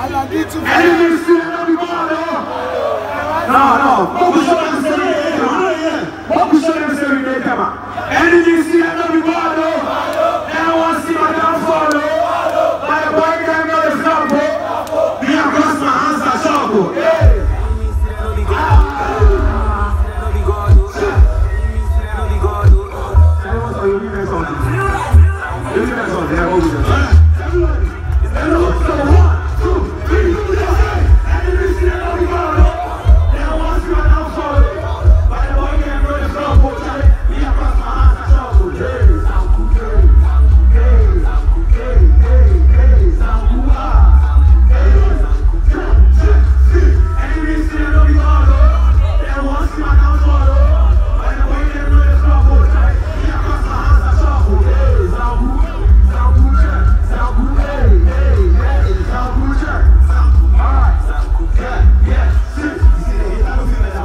Enemies see everybody. No, no. Focus on the city. Focus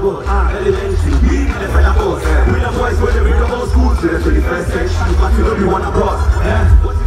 board. Ah, elementary, the. We the boys, we're the know we to cross.